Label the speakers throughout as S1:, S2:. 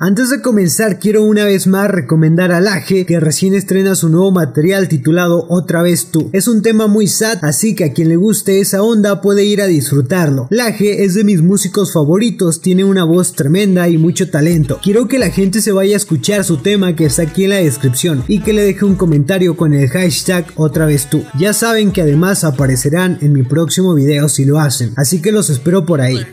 S1: Antes de comenzar quiero una vez más recomendar a Laje que recién estrena su nuevo material titulado Otra vez tú. Es un tema muy sad así que a quien le guste esa onda puede ir a disfrutarlo. Laje es de mis músicos favoritos, tiene una voz tremenda y mucho talento. Quiero que la gente se vaya a escuchar su tema que está aquí en la descripción y que le deje un comentario con el hashtag Otra vez tú. Ya saben que además aparecerán en mi próximo video si lo hacen, así que los espero por ahí.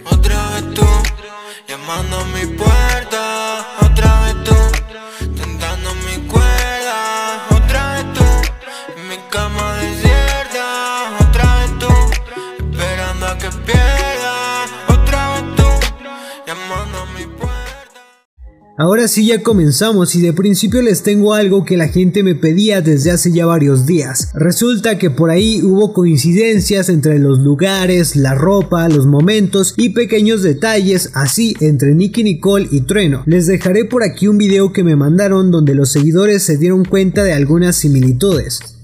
S1: Ahora sí ya comenzamos y de principio les tengo algo que la gente me pedía desde hace ya varios días. Resulta que por ahí hubo coincidencias entre los lugares, la ropa, los momentos y pequeños detalles así entre Nicky Nicole y Trueno. Les dejaré por aquí un video que me mandaron donde los seguidores se dieron cuenta de algunas similitudes.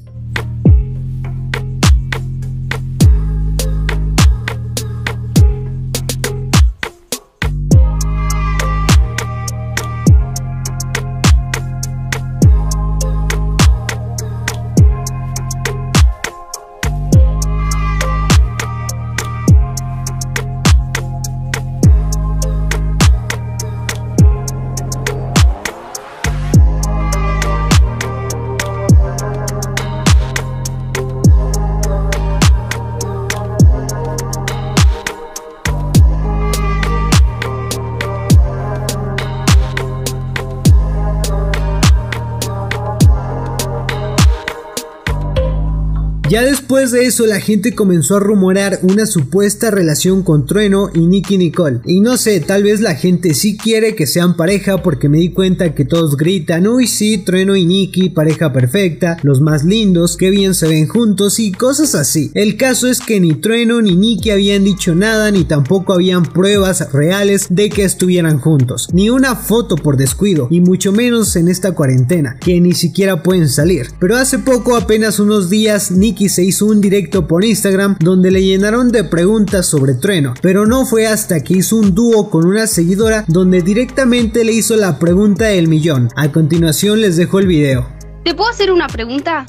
S1: Ya después de eso la gente comenzó a rumorar una supuesta relación con Trueno y Nicky Nicole. Y no sé, tal vez la gente sí quiere que sean pareja porque me di cuenta que todos gritan, uy sí, Trueno y Nicky, pareja perfecta, los más lindos, qué bien se ven juntos y cosas así. El caso es que ni Trueno ni Nicky habían dicho nada ni tampoco habían pruebas reales de que estuvieran juntos. Ni una foto por descuido y mucho menos en esta cuarentena, que ni siquiera pueden salir. Pero hace poco, apenas unos días, Nicky se hizo un directo por Instagram donde le llenaron de preguntas sobre Trueno, pero no fue hasta que hizo un dúo con una seguidora donde directamente le hizo la pregunta del millón. A continuación les dejo el video.
S2: ¿Te puedo hacer una pregunta?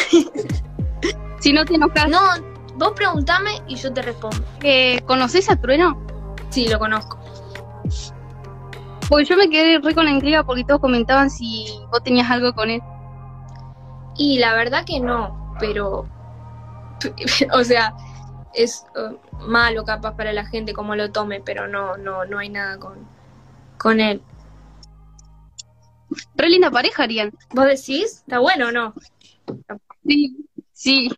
S2: si no te enojas.
S3: No, vos preguntame y yo te respondo.
S2: Eh, ¿Conoces a Trueno?
S3: Sí, lo conozco.
S2: Pues yo me quedé re con la intriga porque todos comentaban si vos tenías algo con él.
S3: Y la verdad que no, pero, o sea, es uh, malo capaz para la gente como lo tome, pero no, no, no hay nada con, con él.
S2: Re linda pareja, Arián.
S3: ¿Vos decís? ¿Está bueno o no?
S2: Sí, sí.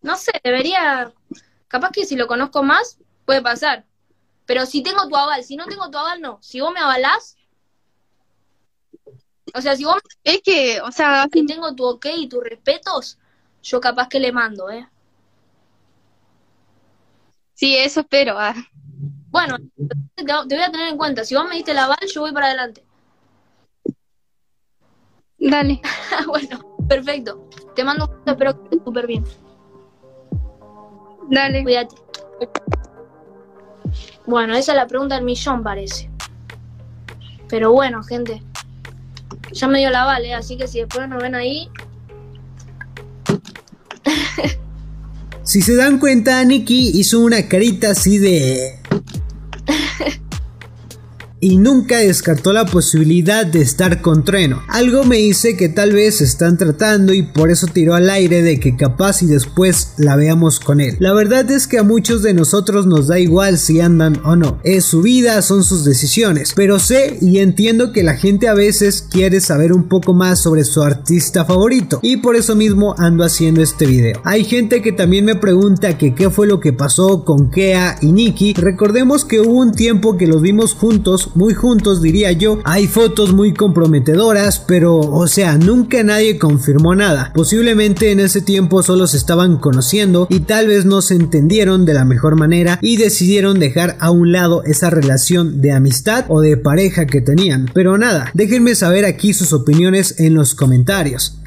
S3: No sé, debería, capaz que si lo conozco más, puede pasar. Pero si tengo tu aval, si no tengo tu aval, no. Si vos me avalás, o sea, si vos
S2: es que, o sea,
S3: que tengo tu ok y tus respetos, yo capaz que le mando, ¿eh?
S2: Sí, eso espero. Ah.
S3: Bueno, te, voy a tener en cuenta. Si vos me diste la aval, yo voy para adelante.
S2: Dale.
S3: bueno, perfecto. Te mando un espero que estés súper bien.
S2: Dale.
S3: Cuídate. Bueno, esa es la pregunta del millón, parece. Pero bueno, gente. Ya me dio la vale, así que si después nos ven ahí.
S1: si se dan cuenta, Nikki hizo una carita así de y nunca descartó la posibilidad de estar con Trueno. Algo me dice que tal vez están tratando y por eso tiró al aire de que capaz y después la veamos con él. La verdad es que a muchos de nosotros nos da igual si andan o no. Es su vida, son sus decisiones. Pero sé y entiendo que la gente a veces quiere saber un poco más sobre su artista favorito y por eso mismo ando haciendo este video. Hay gente que también me pregunta que qué fue lo que pasó con Kea y Nikki. Recordemos que hubo un tiempo que los vimos juntos muy juntos diría yo. Hay fotos muy comprometedoras, pero o sea, nunca nadie confirmó nada. Posiblemente en ese tiempo solo se estaban conociendo y tal vez no se entendieron de la mejor manera y decidieron dejar a un lado esa relación de amistad o de pareja que tenían. Pero nada, déjenme saber aquí sus opiniones en los comentarios.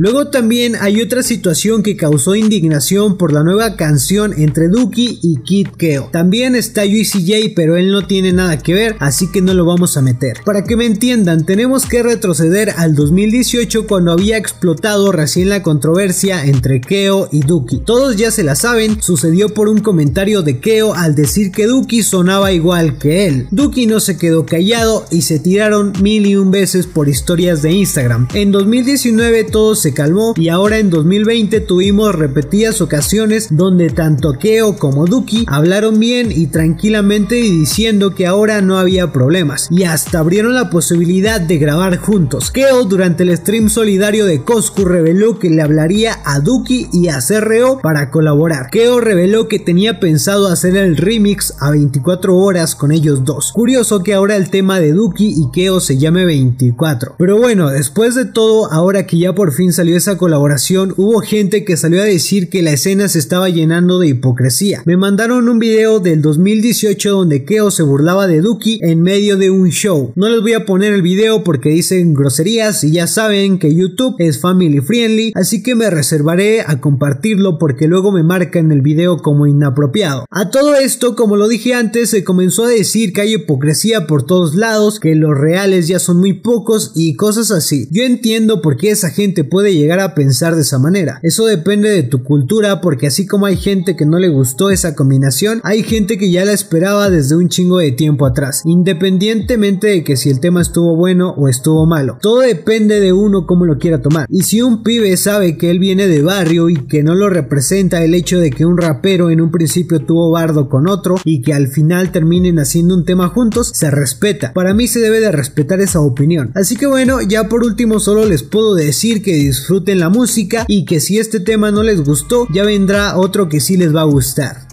S1: Luego también hay otra situación que causó indignación por la nueva canción entre Duki y Kid Keo. También está Juicy pero él no tiene nada que ver, así que no lo vamos a meter. Para que me entiendan, tenemos que retroceder al 2018 cuando había explotado recién la controversia entre Keo y Duki. Todos ya se la saben, sucedió por un comentario de Keo al decir que Duki sonaba igual que él. Duki no se quedó callado y se tiraron mil y un veces por historias de Instagram. En 2019 todo se calmó y ahora en 2020 tuvimos repetidas ocasiones donde tanto Keo como Duki hablaron bien y tranquilamente diciendo que ahora no había problemas y hasta abrieron la posibilidad de grabar juntos. Keo durante el stream solidario de Coscu reveló que le hablaría a Duki y a CRO para colaborar. Keo reveló que tenía pensado hacer el remix a 24 horas con ellos dos. Curioso que ahora el tema de Duki y Keo se llame 24. Pero bueno, después de todo, ahora que ya por fin salió esa colaboración, hubo gente que salió a decir que la escena se estaba llenando de hipocresía. Me mandaron un video del 2018 donde Keo se burlaba de Duki en medio de un show. No les voy a poner el video porque dicen groserías y ya saben que YouTube es family friendly, así que me reservaré a compartirlo porque luego me marcan el video como inapropiado. A todo esto, como lo dije antes, se comenzó a decir que hay hipocresía por todos lados, que los reales ya son muy pocos y cosas así. Yo entiendo por qué esa gente puede llegar a pensar de esa manera. Eso depende de tu cultura porque así como hay gente que no le gustó esa combinación, hay gente que ya la esperaba desde un chingo de tiempo atrás, independientemente de que si el tema estuvo bueno o estuvo malo. Todo depende de uno cómo lo quiera tomar. Y si un pibe sabe que él viene de barrio y que no lo representa el hecho de que un rapero en un principio tuvo bardo con otro y que al final terminen haciendo un tema juntos, se respeta. Para mí se debe de respetar esa opinión. Así que bueno, ya por último solo les puedo decir que disfruten la música y que si este tema no les gustó, ya vendrá otro que sí les va a gustar.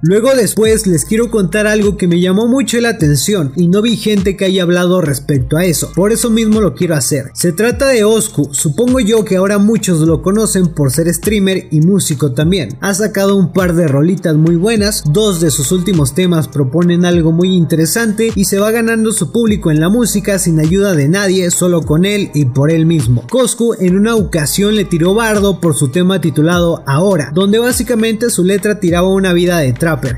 S1: Luego después les quiero contar algo que me llamó mucho la atención y no vi gente que haya hablado respecto a eso, por eso mismo lo quiero hacer. Se trata de Oscu, supongo yo que ahora muchos lo conocen por ser streamer y músico también. Ha sacado un par de rolitas muy buenas, dos de sus últimos temas proponen algo muy interesante y se va ganando su público en la música sin ayuda de nadie, solo con él y por él mismo. Coscu en una ocasión le tiró bardo por su tema titulado Ahora, donde básicamente su letra tiraba una vida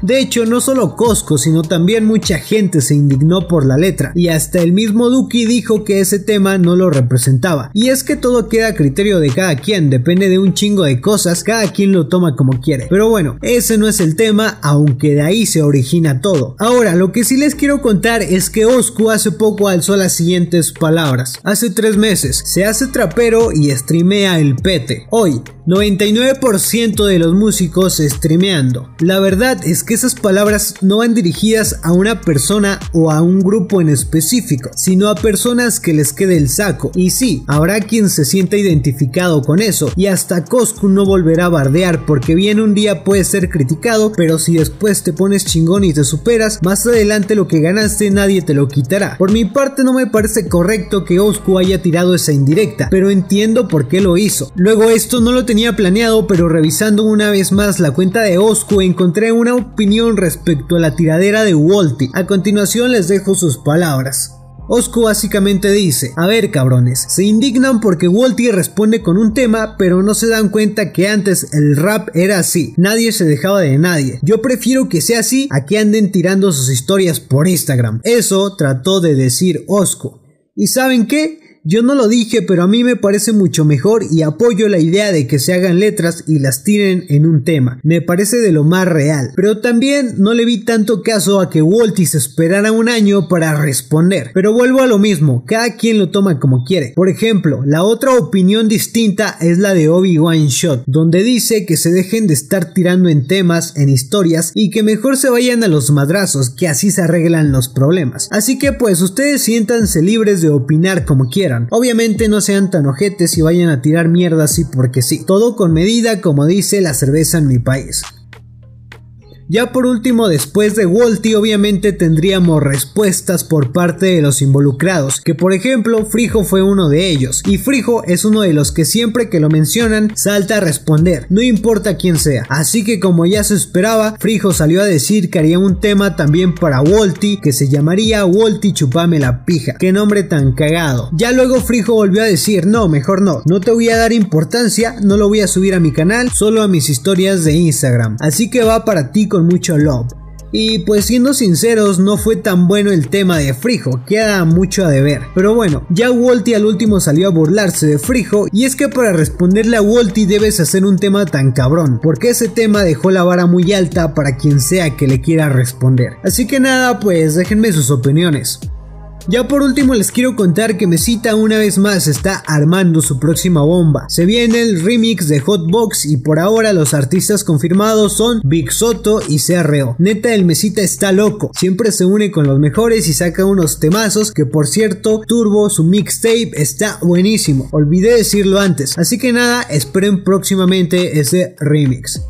S1: de hecho, no solo Cosco, sino también mucha gente se indignó por la letra, y hasta el mismo Duki dijo que ese tema no lo representaba. Y es que todo queda a criterio de cada quien, depende de un chingo de cosas, cada quien lo toma como quiere. Pero bueno, ese no es el tema, aunque de ahí se origina todo. Ahora, lo que sí les quiero contar es que Oscu hace poco alzó las siguientes palabras. Hace tres meses, se hace trapero y streamea el pete. Hoy, 99% de los músicos streameando. La verdad es que esas palabras no van dirigidas a una persona o a un grupo en específico, sino a personas que les quede el saco. Y sí, habrá quien se sienta identificado con eso, y hasta Coscu no volverá a bardear porque bien un día puede ser criticado, pero si después te pones chingón y te superas, más adelante lo que ganaste nadie te lo quitará. Por mi parte no me parece correcto que Oscu haya tirado esa indirecta, pero entiendo por qué lo hizo. Luego esto no lo tenía planeado, pero revisando una vez más la cuenta de Oscu encontré una opinión respecto a la tiradera de Walty. A continuación les dejo sus palabras. Oscu básicamente dice, a ver cabrones, se indignan porque Walty responde con un tema, pero no se dan cuenta que antes el rap era así, nadie se dejaba de nadie. Yo prefiero que sea así a que anden tirando sus historias por Instagram. Eso trató de decir Oscu. ¿Y saben qué? Yo no lo dije, pero a mí me parece mucho mejor y apoyo la idea de que se hagan letras y las tiren en un tema. Me parece de lo más real. Pero también no le vi tanto caso a que Waltis esperara un año para responder. Pero vuelvo a lo mismo, cada quien lo toma como quiere. Por ejemplo, la otra opinión distinta es la de Obi-Wan Shot, donde dice que se dejen de estar tirando en temas, en historias y que mejor se vayan a los madrazos, que así se arreglan los problemas. Así que pues ustedes siéntanse libres de opinar como quieran Obviamente no sean tan ojetes y vayan a tirar mierda así porque sí. Todo con medida como dice la cerveza en mi país. Ya por último, después de Wolty, obviamente tendríamos respuestas por parte de los involucrados, que por ejemplo, Frijo fue uno de ellos, y Frijo es uno de los que siempre que lo mencionan salta a responder, no importa quién sea. Así que como ya se esperaba, Frijo salió a decir que haría un tema también para Wolty, que se llamaría Wolty Chupame la Pija. Qué nombre tan cagado. Ya luego Frijo volvió a decir, no, mejor no, no te voy a dar importancia, no lo voy a subir a mi canal, solo a mis historias de Instagram. Así que va para ti con mucho love. Y pues siendo sinceros, no fue tan bueno el tema de Frijo, queda mucho a deber. Pero bueno, ya Wolty al último salió a burlarse de Frijo, y es que para responderle a Wolty debes hacer un tema tan cabrón, porque ese tema dejó la vara muy alta para quien sea que le quiera responder. Así que nada, pues déjenme sus opiniones. Ya por último les quiero contar que Mesita una vez más está armando su próxima bomba. Se viene el remix de Hotbox y por ahora los artistas confirmados son Big Soto y CRO. Neta el Mesita está loco, siempre se une con los mejores y saca unos temazos que por cierto Turbo su mixtape está buenísimo. Olvidé decirlo antes, así que nada, esperen próximamente ese remix.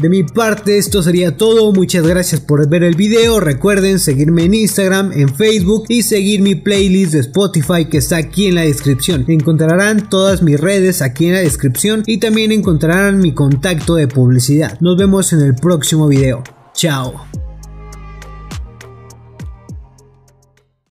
S1: De mi parte esto sería todo, muchas gracias por ver el video, recuerden seguirme en Instagram, en Facebook y seguir mi playlist de Spotify que está aquí en la descripción. Encontrarán todas mis redes aquí en la descripción y también encontrarán mi contacto de publicidad. Nos vemos en el próximo video. Chao.